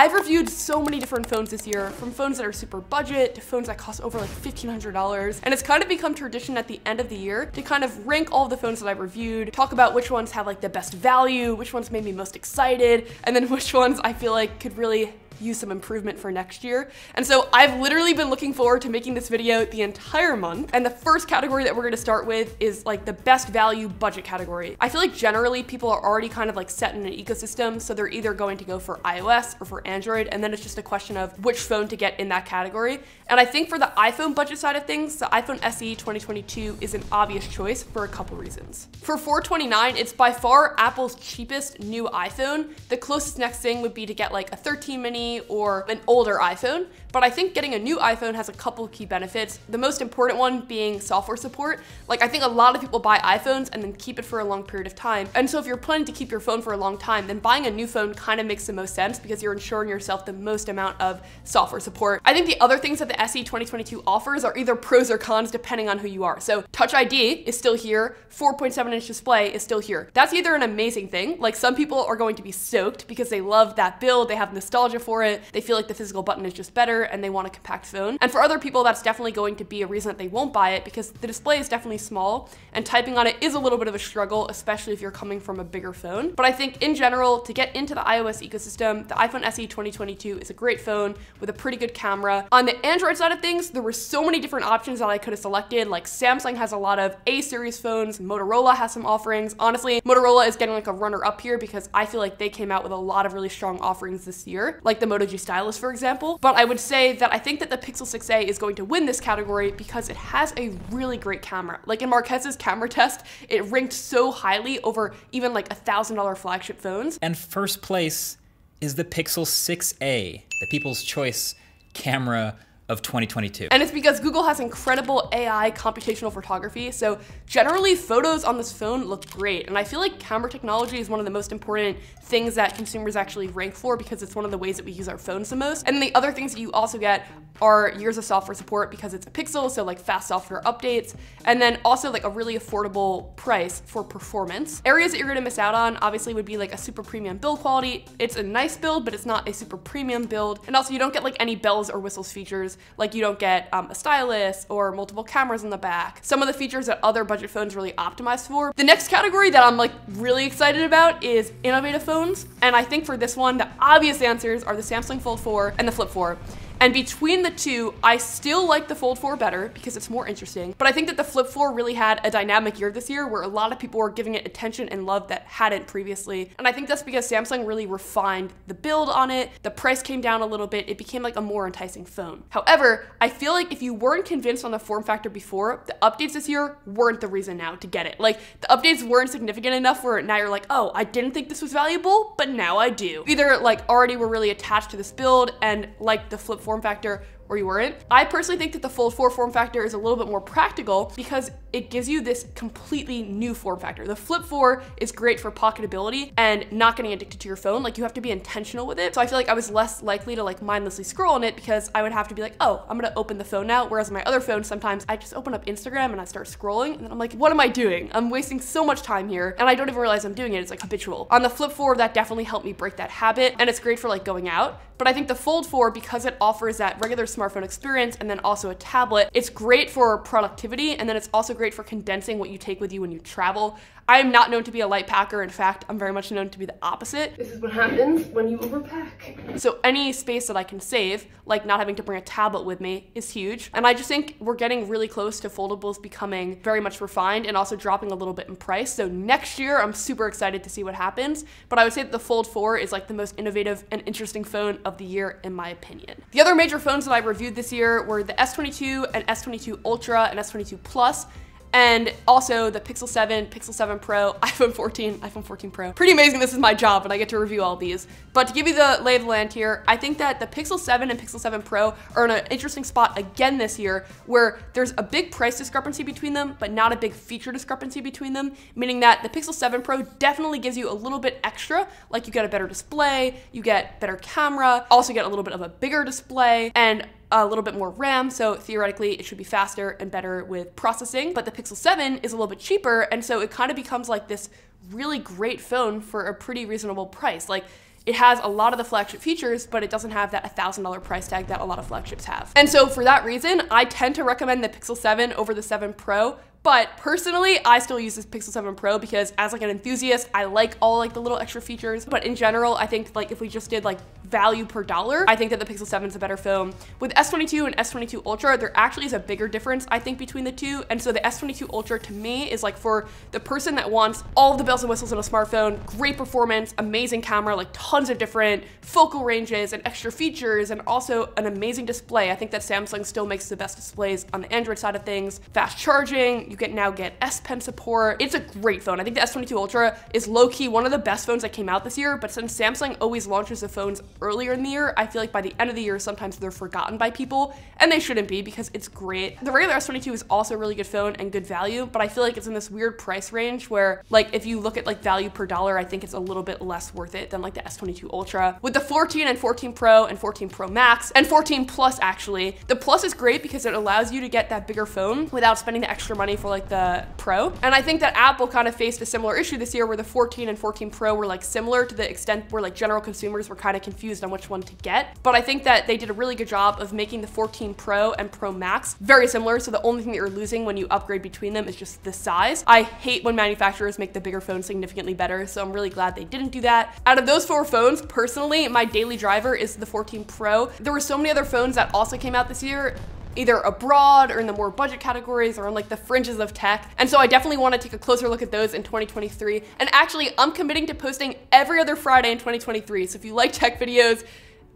I've reviewed so many different phones this year, from phones that are super budget to phones that cost over like $1,500. And it's kind of become tradition at the end of the year to kind of rank all the phones that I've reviewed, talk about which ones have like the best value, which ones made me most excited, and then which ones I feel like could really use some improvement for next year. And so I've literally been looking forward to making this video the entire month. And the first category that we're gonna start with is like the best value budget category. I feel like generally people are already kind of like set in an ecosystem, so they're either going to go for iOS or for Android, and then it's just a question of which phone to get in that category. And I think for the iPhone budget side of things, the iPhone SE 2022 is an obvious choice for a couple reasons. For 429, it's by far Apple's cheapest new iPhone. The closest next thing would be to get like a 13 mini or an older iPhone, but I think getting a new iPhone has a couple key benefits. The most important one being software support. Like I think a lot of people buy iPhones and then keep it for a long period of time. And so if you're planning to keep your phone for a long time, then buying a new phone kind of makes the most sense because you're ensuring yourself the most amount of software support. I think the other things that the SE 2022 offers are either pros or cons depending on who you are. So Touch ID is still here, 4.7 inch display is still here. That's either an amazing thing, like some people are going to be stoked because they love that build, they have nostalgia for it, they feel like the physical button is just better and they want a compact phone. And for other people, that's definitely going to be a reason that they won't buy it because the display is definitely small and typing on it is a little bit of a struggle, especially if you're coming from a bigger phone. But I think in general, to get into the iOS ecosystem, the iPhone SE 2022 is a great phone with a pretty good camera. On the Android side of things, there were so many different options that I could have selected. Like Samsung has a lot of A series phones, Motorola has some offerings. Honestly, Motorola is getting like a runner up here because I feel like they came out with a lot of really strong offerings this year, like the Moto G stylus, for example. But I would say that I think that the Pixel 6a is going to win this category because it has a really great camera. Like in Marques's camera test, it ranked so highly over even like a thousand dollar flagship phones. And first place is the Pixel 6a, the people's choice camera of 2022. And it's because Google has incredible AI computational photography. So generally photos on this phone look great. And I feel like camera technology is one of the most important things that consumers actually rank for because it's one of the ways that we use our phones the most. And the other things that you also get are years of software support because it's a Pixel, so like fast software updates, and then also like a really affordable price for performance. Areas that you're gonna miss out on obviously would be like a super premium build quality. It's a nice build, but it's not a super premium build. And also you don't get like any bells or whistles features, like you don't get um, a stylus or multiple cameras in the back. Some of the features that other budget phones really optimized for. The next category that I'm like really excited about is innovative phones. And I think for this one, the obvious answers are the Samsung Fold 4 and the Flip 4. And between the two, I still like the Fold 4 better because it's more interesting. But I think that the Flip 4 really had a dynamic year this year where a lot of people were giving it attention and love that hadn't previously. And I think that's because Samsung really refined the build on it. The price came down a little bit. It became like a more enticing phone. However, I feel like if you weren't convinced on the form factor before, the updates this year weren't the reason now to get it. Like the updates weren't significant enough where now you're like, oh, I didn't think this was valuable, but now I do. Either like already were really attached to this build and like the Flip 4 form factor or you weren't. I personally think that the Fold 4 form factor is a little bit more practical because it gives you this completely new form factor. The Flip 4 is great for pocketability and not getting addicted to your phone. Like you have to be intentional with it. So I feel like I was less likely to like mindlessly scroll on it because I would have to be like, oh, I'm gonna open the phone now. Whereas my other phone, sometimes I just open up Instagram and I start scrolling and then I'm like, what am I doing? I'm wasting so much time here and I don't even realize I'm doing it. It's like habitual. On the Flip 4, that definitely helped me break that habit and it's great for like going out. But I think the Fold 4, because it offers that regular experience and then also a tablet, it's great for productivity and then it's also great for condensing what you take with you when you travel. I am not known to be a light packer. In fact, I'm very much known to be the opposite. This is what happens when you overpack. So any space that I can save, like not having to bring a tablet with me, is huge. And I just think we're getting really close to foldables becoming very much refined and also dropping a little bit in price. So next year, I'm super excited to see what happens. But I would say that the Fold 4 is like the most innovative and interesting phone of the year, in my opinion. The other major phones that I reviewed this year were the S22 and S22 Ultra and S22 Plus and also the Pixel 7, Pixel 7 Pro, iPhone 14, iPhone 14 Pro. Pretty amazing this is my job and I get to review all these. But to give you the lay of the land here, I think that the Pixel 7 and Pixel 7 Pro are in an interesting spot again this year where there's a big price discrepancy between them, but not a big feature discrepancy between them, meaning that the Pixel 7 Pro definitely gives you a little bit extra, like you get a better display, you get better camera, also get a little bit of a bigger display, and a little bit more RAM, so theoretically it should be faster and better with processing. But the Pixel 7 is a little bit cheaper, and so it kind of becomes like this really great phone for a pretty reasonable price. Like it has a lot of the flagship features, but it doesn't have that $1,000 price tag that a lot of flagships have. And so for that reason, I tend to recommend the Pixel 7 over the 7 Pro but personally, I still use this Pixel 7 Pro because as like an enthusiast, I like all like the little extra features. But in general, I think like if we just did like value per dollar, I think that the Pixel 7 is a better phone. With S22 and S22 Ultra, there actually is a bigger difference, I think, between the two. And so the S22 Ultra to me is like for the person that wants all the bells and whistles in a smartphone, great performance, amazing camera, like tons of different focal ranges and extra features, and also an amazing display. I think that Samsung still makes the best displays on the Android side of things. Fast charging, you can now get S Pen support. It's a great phone. I think the S22 Ultra is low key one of the best phones that came out this year, but since Samsung always launches the phones earlier in the year, I feel like by the end of the year, sometimes they're forgotten by people, and they shouldn't be because it's great. The regular S22 is also a really good phone and good value, but I feel like it's in this weird price range where, like, if you look at like value per dollar, I think it's a little bit less worth it than like the S22 Ultra. With the 14 and 14 Pro and 14 Pro Max and 14 Plus actually, the Plus is great because it allows you to get that bigger phone without spending the extra money for like the Pro. And I think that Apple kind of faced a similar issue this year where the 14 and 14 Pro were like similar to the extent where like general consumers were kind of confused on which one to get. But I think that they did a really good job of making the 14 Pro and Pro Max very similar. So the only thing that you're losing when you upgrade between them is just the size. I hate when manufacturers make the bigger phone significantly better. So I'm really glad they didn't do that. Out of those four phones, personally, my daily driver is the 14 Pro. There were so many other phones that also came out this year either abroad or in the more budget categories or on like the fringes of tech. And so I definitely want to take a closer look at those in 2023. And actually, I'm committing to posting every other Friday in 2023. So if you like tech videos,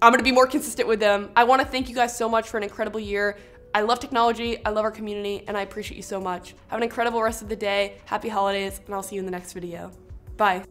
I'm going to be more consistent with them. I want to thank you guys so much for an incredible year. I love technology, I love our community, and I appreciate you so much. Have an incredible rest of the day. Happy holidays, and I'll see you in the next video. Bye.